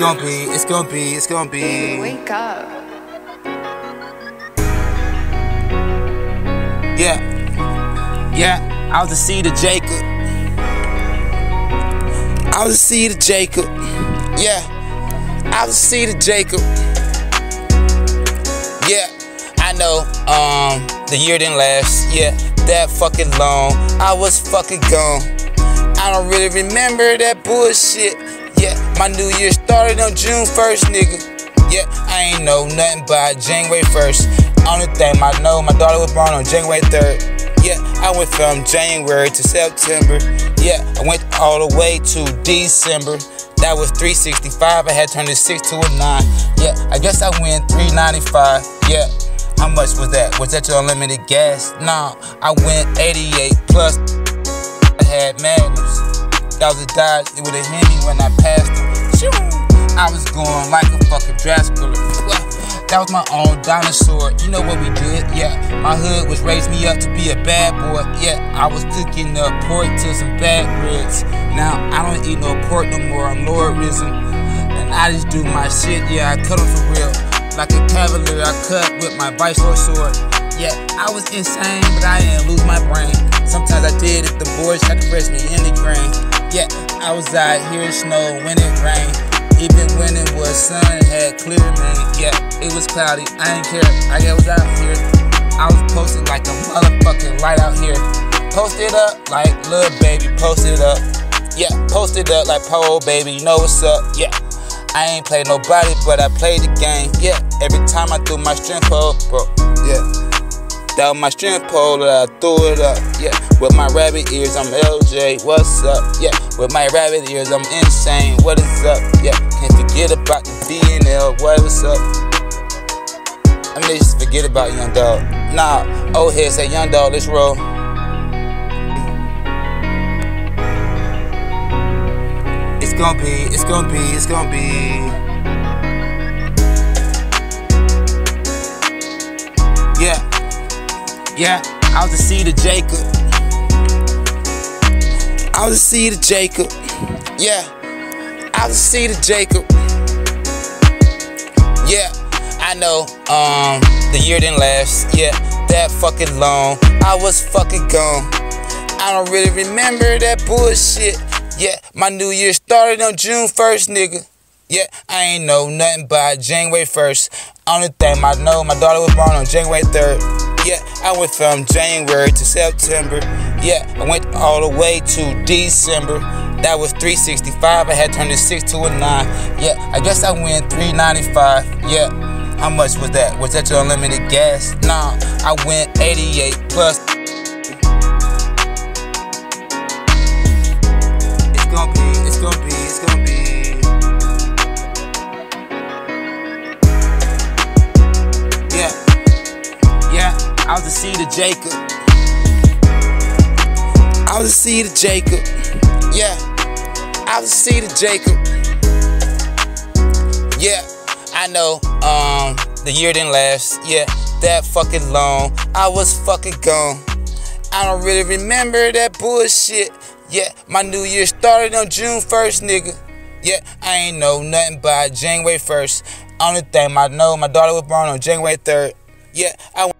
It's gonna be, it's gonna be, it's gonna be. Wake up. Yeah. Yeah. I was the seed of Jacob. I was the seed of Jacob. Yeah. I was the seed of Jacob. Yeah. I know, um, the year didn't last. Yeah, that fucking long. I was fucking gone. I don't really remember that bullshit. My new year started on June 1st, nigga. Yeah, I ain't know nothing about January 1st. Only thing I know, my daughter was born on January 3rd. Yeah, I went from January to September. Yeah, I went all the way to December. That was 365. I had turned it 6 to a 9. Yeah, I guess I went 395. Yeah. How much was that? Was that your unlimited gas? Nah, I went 88 plus. I had Magnums. That was a Dodge. It would have hit when I passed it. I was going like a fucking Dracula. That was my own dinosaur. You know what we did? Yeah, my hood was raised me up to be a bad boy. Yeah, I was cooking up pork to some bad ribs. Now I don't eat no pork no more. I'm Lord risen, and I just do my shit. Yeah, I cut them for real. Like a cavalier, I cut with my viceroy sword. Yeah, I was insane, but I didn't lose my brain. Sometimes I did if the boys had to rest me in the grain. Yeah, I was out here snow when it rained. Even when it was sun, had clear rain. Yeah, it was cloudy. I didn't care. I was out here. I was posted like a motherfucking light out here. Posted up like little baby. Posted up. Yeah, posted up like pole baby. You know what's up? Yeah. I ain't played nobody, but I played the game. Yeah, every time I threw my strength pole, bro. Yeah, that was my strength pole that I threw it up. Yeah, with my rabbit ears, I'm LJ. What's up? Yeah, with my rabbit ears, I'm insane. What is up? Yeah, can't forget about the DNL. What is up? I mean, just forget about Young Dog. Nah, old head say Young Dog, let's roll. It's gonna be, it's gonna be, it's gonna be. Yeah, I was the seed of Jacob. I was the seed of Jacob. Yeah, I was the seed of Jacob. Yeah, I know, um, the year didn't last. Yeah, that fucking long. I was fucking gone. I don't really remember that bullshit. Yeah, my new year started on June 1st, nigga. Yeah, I ain't know nothing about January 1st. Only thing I know, my daughter was born on January 3rd. Yeah, I went from January to September. Yeah, I went all the way to December. That was 365. I had turned it 6 to a 9. Yeah, I guess I went 395. Yeah. How much was that? Was that your unlimited gas? Nah, I went 88 plus. Was the seed of Jacob. I was the seed of Jacob. Yeah, I was the seed of Jacob. Yeah, I know, um, the year didn't last. Yeah, that fucking long. I was fucking gone. I don't really remember that bullshit. Yeah, my new year started on June 1st, nigga. Yeah, I ain't know nothing about January 1st. Only thing I know, my daughter was born on January 3rd. Yeah, I